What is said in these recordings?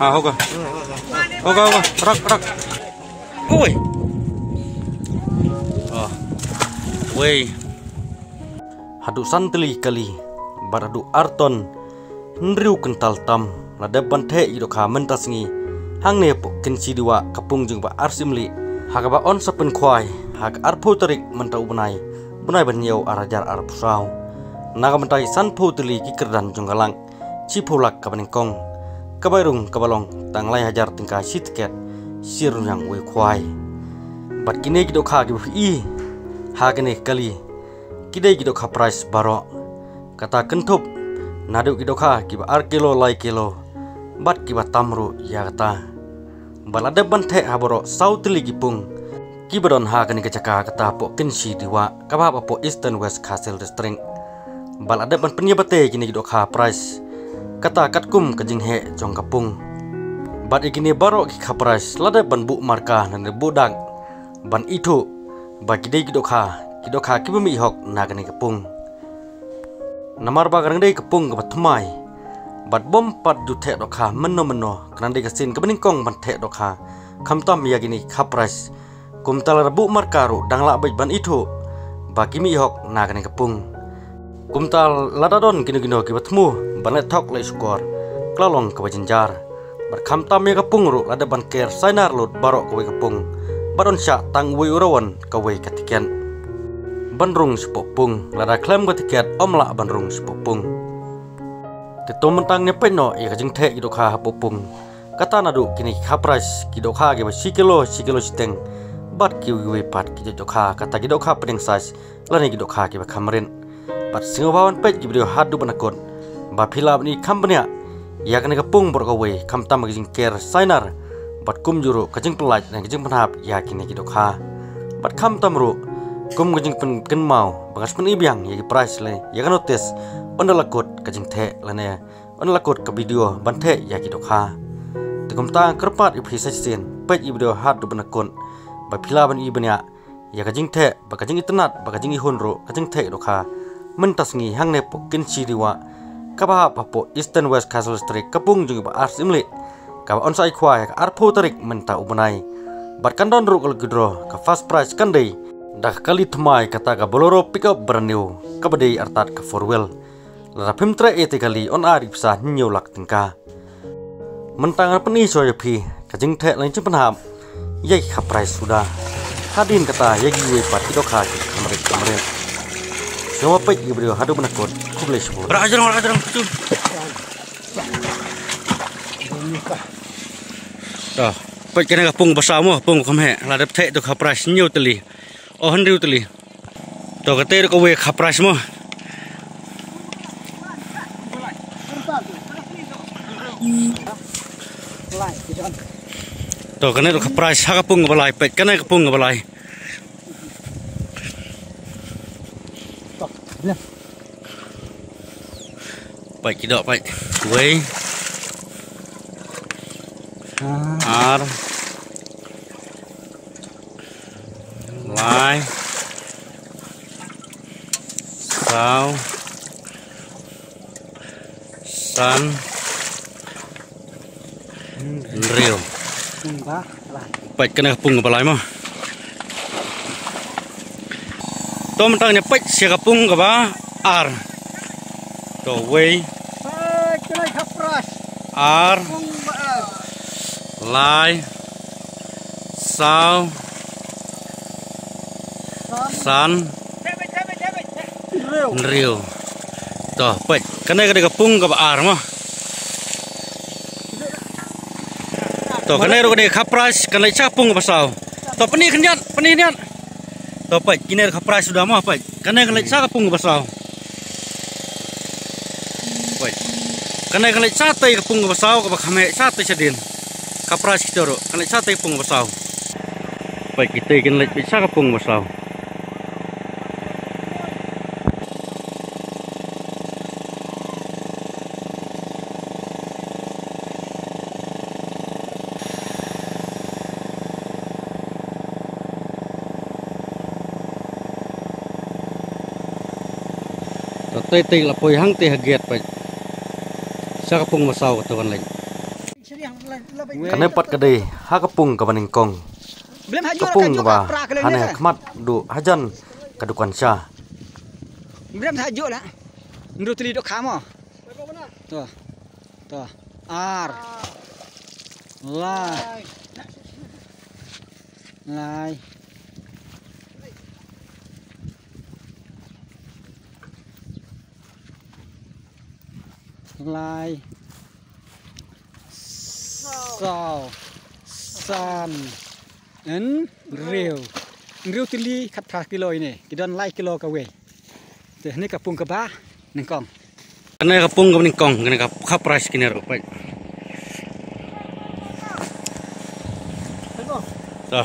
Ah, hoga. Hoga, hoga. Rak, rak. Oi. Oh. Wei. Hadu santeli kali. Baradu arton. Nriu kental tam. Lada bante ido ka mentas. Hang ne po kenci diwa kapung jung ba arsimli. Hagaba on sapen kwai. Hag arpo terik mentau benai. Benai ban yau arajar arpusau. Naga mentai san puteli kikerdan junggalang. Cipulak kabaningkong. Kabairung kabalong tanglai hajar tingkah sitket. Sirun yang we kwai. Bat kini kido ka gibu i. Hagene kali. Kidai kido ka price baro. Kata kentup. Nadu kido ka kiba ar kilo lai kilo. Bat kiba tamru ya kata. Balada bante haboro sautili gipung. Kibadon hagene kecaka kata po kensi diwa. Kababa po Eastern West Castle District. Balada ban penyebate kini kido ka price. Kata katkum kajing he jong kapung. Bat igini baro ki kapras lada ban bu marka nan budak ban itu bagi dei kido kha kido kha ki bumi hok nagani kapung. Namar ba dei kapung ka thmai. Bat bom pat du the do kha menno menno kan dei kasin ka kong ban the do kha kam tam ya gini kapras kum tal rebu markaru dang la ban itu bagi mi hok nagani kapung. Kum tal lada don kini kino ki batmu ban le thok le skor klalong ka bajinjar. Berkam tam ya kapung ru lada ban ker sainar lut barok kawe kapung. Baron sya tang wei urawan kawe katikian. Bandrung sepopung lada klem katikiat omla bandrung sepopung. Tito mentang ne peno ya kajing te kido kha popung. Kata nadu kini kapras kido kha ge sikilo sikilo siteng. Bat ki we pat ki jo kha kata kido kha pening size lani kido kha ki kamarin. Bat singobawan pet ki video hadu banakon. Ba philap ni company ya kena kepung berkawe kam tam kajing ker sainar. Bat kum juru kajing pelaj dan kajing penhap ya kini kido kha bat kam tam ru kum kajing pen ken mau bangas pen ibyang ya price le ya kan notice onda lakot kajing the lane onda lakot ke video ban the ya kido kha tekum ta kerpat i phisa sin pet i video hat du banakon ba phila ban i banya ya kajing the ba kajing itnat ba kajing i hun ru kajing the do mentas ngi hang ne pokin siriwa. Kaba papo Eastern West Castle Street kapung jungi ba ars imli kaba onsai kwai ka arpo tarik menta ubunai bat kandon ru kal gudro ka fast price kandai dah kali thmai kata ka boloro pickup brand new kabadei artat ka four wheel. Lara pimtra ete kali on ari pisa nyu lak tingka. Mentang peni soya pi kajing the lain cempenham yai ka price sudah. Hadin kata yagi we pat kidok ha kamret kamret Semua pek ibu hadu menakut kuble sebut. Rajarang rajarang kucun. Dah, pek kena kapung bersama pung kame lada tek tu kapras nyu teli. Oh henriu teli. Tu kata tu kowe kapras mo. Tu kena tu kapras hakapung balai pek kena kapung balai. nha vậy chỉ độ vậy cuối à. à ừ. Lại sao san riêu bạch cái này phùng vào lại mà. tôm tăng nhập bích xe gặp bung gặp ba ar tổ quay ar lai sao san riêu tổ bích cái này cái này gặp bung gặp ar mà tổ cái này rồi cái này khắp price cái này chắc bung gặp sao tổ bên này khăn nhất bên này khăn nhất baik kini kapras sudah mah baik. Kena kena capung ke pasau. Kana kana sate ka pung basau ka khame sate sedin. Kapras kita ro kana sate pung basau. Baik kita kana bisa ka pung Tây tây là phơi hăng tây hạt gẹt vậy. Sa kapung masaw katawan lagi. Kane pat kade ha kapung ka baning kong. Kapung ka ba hane khmat du hajan kadukan sya. Brem hajo lah. Ndu tuli dok kamo. Tuh. Tuh. Ar. Lai. Lai. ลายซอซานอันเรียวเรียวติลีขัดพากิโลนี่กิดอนไล่กิโลกะเวเดี๋ยวนี่กับปุงกับบ้าหนึ่งกล่องอันนี้กับปุงกับหนึ่งกล่องกันนะครับขับไปสกินเนอร์ไปต่อ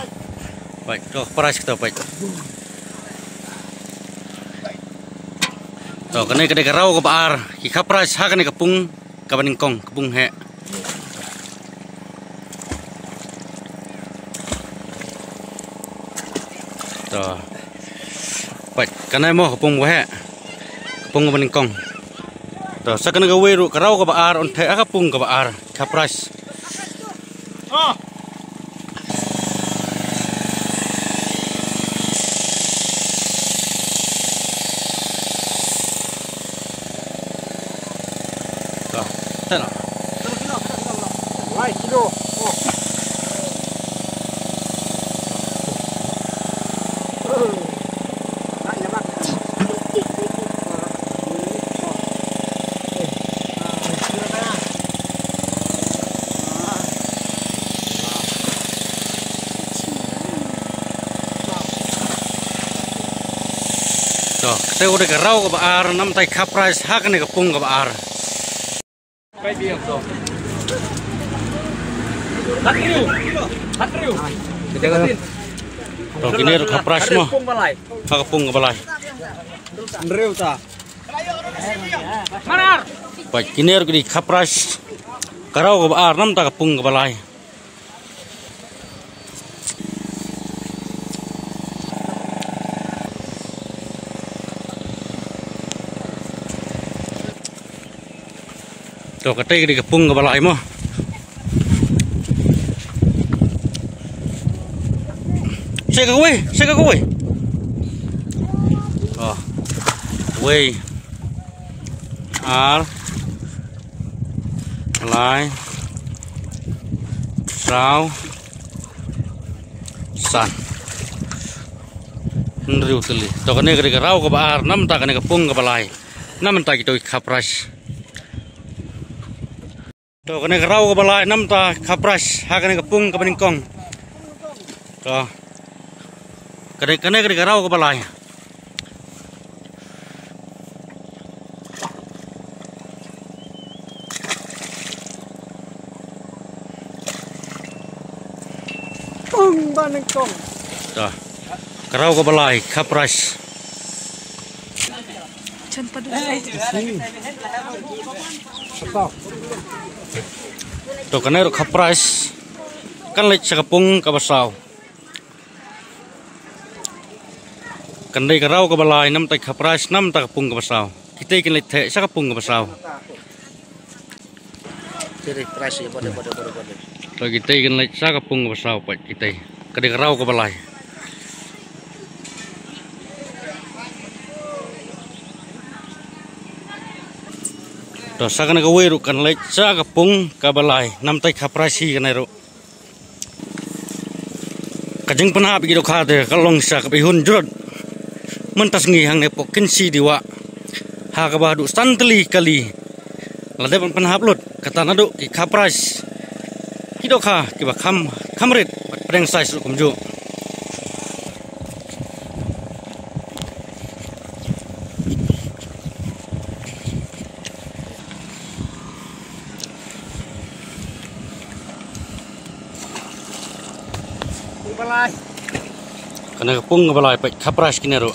ไปต่อปสกินต่อไป Tuh kane kade karau ka baar ki kapras ha kane kapung ka baning kong kapung he. Tuh. Baik, kane mo kapung wa he. Kapung ka baning kong. Tuh, sa kana gawe ro karau ka baar on the ka baar kapras. Tak. Ten. Vai, tirou. Tuh, kita udah gerau ke bar, nam tay kaprais hak nih kepung ke bar. Ha kane kapung ka baar. Tuh, kini kapras mo. Kapung ka balai. Riu ta. Kini ro kini kapras. Karau ka baar nam ta kapung ตัวกระเต้กระปุ้งกับอะไรมั้งเสกกุ้ยเสกกุ้ยอ๋อเว้ยอาร์ลายสาวสันนริวตุลีตัวกันนี้ก็เรียกเรากับอาร์น้ำตากันนี่ก็ปุ้งกับอะไรน้ำมันตากี่ตัวขับไร to kena gerau ke balai enam ta kapras ha kene kepung ke peningkong to kene kena kene gerau ke balai Pung banengkong. Dah. Kerau ke balai, kapras. Cepat dulu. Sepak. ទៅកណេរខប្រៃសកលិចសកពុងកបសោកណេករោកបឡាយនំតៃខប្រៃសនំតកពុងកបសោគិតេកលិចថេសកពុងកបសោជិរិប្រៃសបដបដបដបដគិតេកលិចសកពុងកបសោបច្ចិតេកណេករោកបឡាយ ดสักนักเวรุกันเลยจ้ากระปุงกระบลายน้ำไตขับราชีกันในรถกจึงปนาไปกิโลขาเดกลงสักไปหุ่นจุดมันตั้งีหังในปกินซีดีวะหากบาดุสันตลีกลีลาเดปันปนาบลุดกตานาดุกิขับราชกิโลขากิบะคำคำเร็ดเปรงไซสุขุมจู Kana kapung ka balai pa kapras kinero.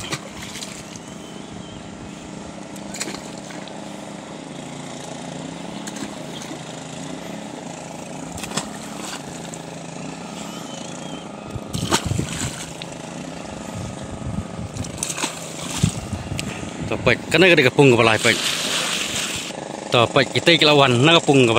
To pa kana ka kapung ka balai pa. To pa kita kilawan na kapung ka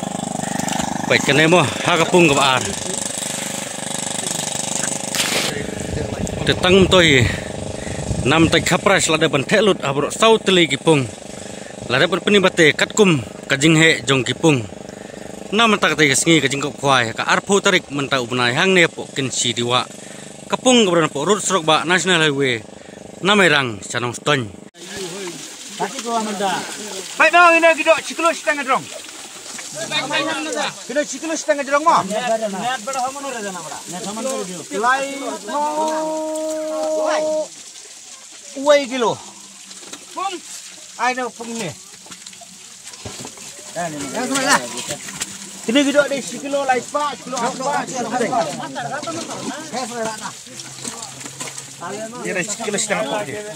Baik kena mo hagapung ka ar. Tetang toy. Nam tai khapras lada ban thelut abro south li kipung. Lada ban penibate katkum kajing he. Nam tak tai sngi kajing kop khwai ka arpho tarik hang ne po kin si diwa. Kapung ka po road stroke ba national highway. Namerang chanong stony. Kita ciklus setengah dong. Kita ciklus setengah dong mo. Lai mo. Uai kilo. Pung. Ai dah pung ni. Yang semua lah. Kini kita ada sekilo lai pak, kilo apa? Ini ada sekilo setengah pok dia.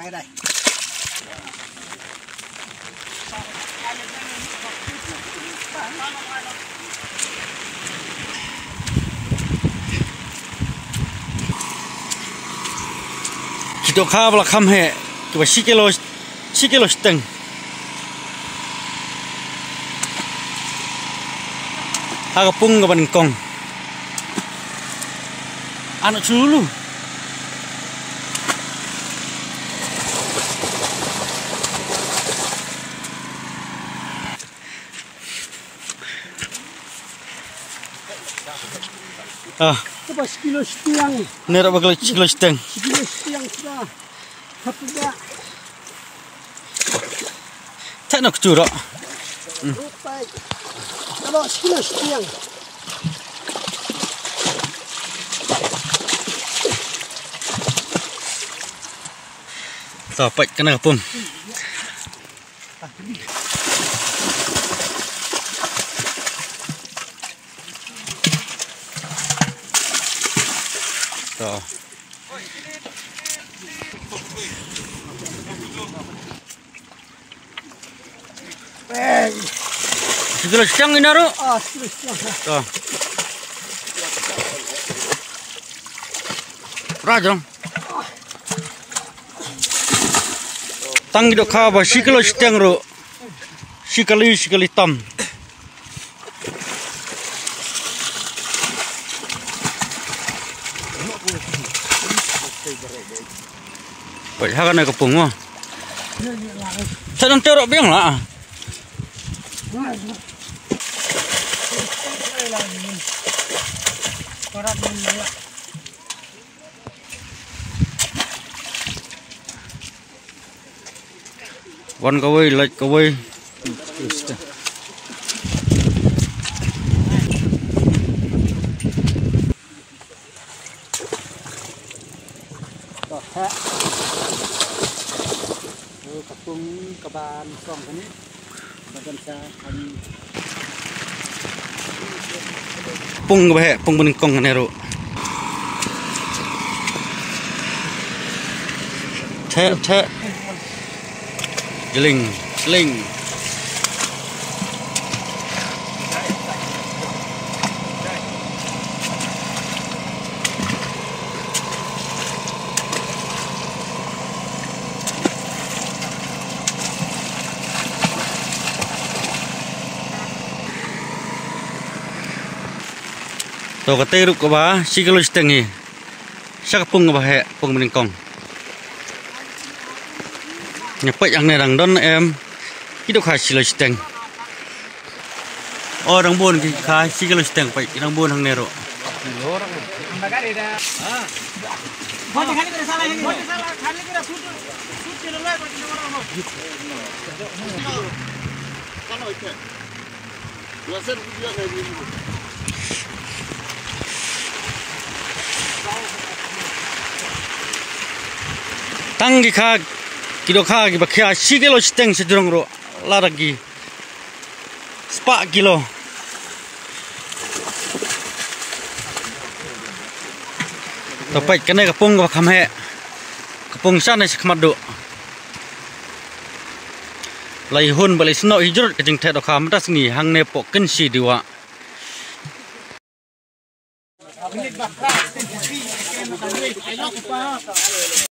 Bla kham he. Ki ba 10 kilo 10 kilo steng. Hagapung ka ban kong. Anak dulu. coba sekilo setiang ini berapa kilo sekilo setiang sekilo setiang sudah satu dak tak nak curok rupai kalau sekilo setiang tak pek kena pun hmm. Segala siang ini naruh. Ah. Tuh. Rajang. Tang dok kaba sikalo siang ro. Sikali sikali tam. Baik, hakan nak kepung wah. Saya nak terok surat ini One away, like away. Đó, hạ. Ừ, cặp cung, cặp bàn, xong cái này. Mà gần xa, anh... Pung ke bahaya, pung beningkong kan ero. Cek, cek. Jeling, jeling. Tuh kata iruk ke bawah, si kalau setengi. Siapa pung ke bahaya, pung beningkong. Nyapa yang nerang don em. Oh rang ki khá silo steng pai rang bon. Tang tangi kha kilo kha ki bakya sigelo steng se durang ro laragi spa kilo topai kene kapung ka kham he kapung sa na khmat do lai hun balai sno hijur ka jing the do kham tas ni hang ne po kin si diwa Minit bakra, 10 feet, I can't believe, I lock it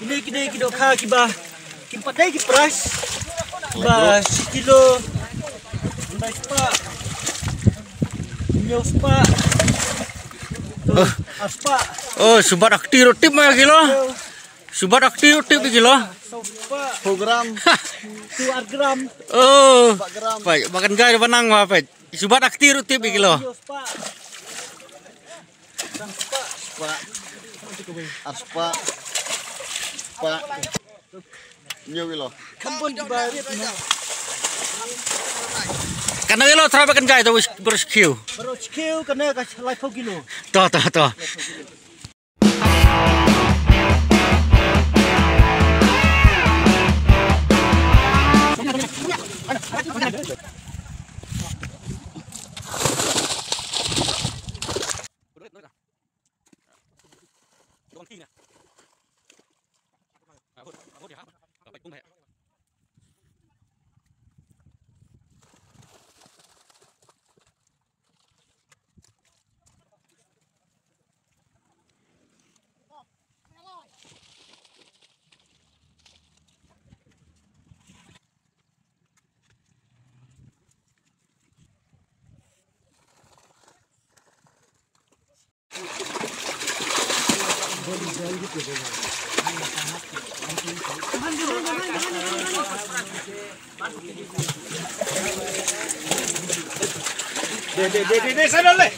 Ini kini kilo kha ki ba kin patai ki price ba kilo spa. Spa. Oh subat akti rotip mah kilo. Subat rotip kilo. Program. 2 gram. Oh. Baik makan gaya panang mah Subat akti rotip kilo spa Aspa. Pak. Nhiều kilo. Kampun di bawah Karena kilo terapa kan gaya tuh berskill Baru दे दे दे दे दे सनले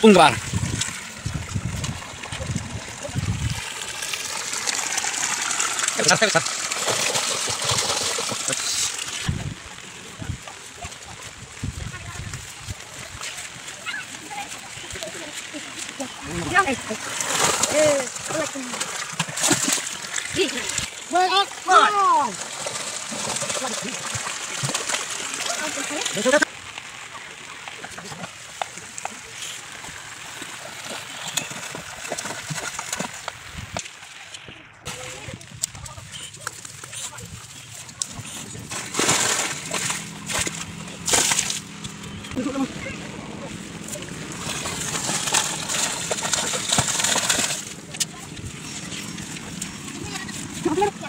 Pungbar. Besar, besar. Eh, hola. Wait, up, on! Come here.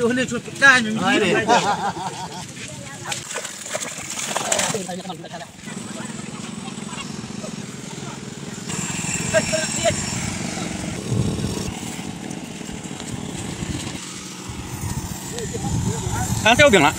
就是那处干的看掉饼了。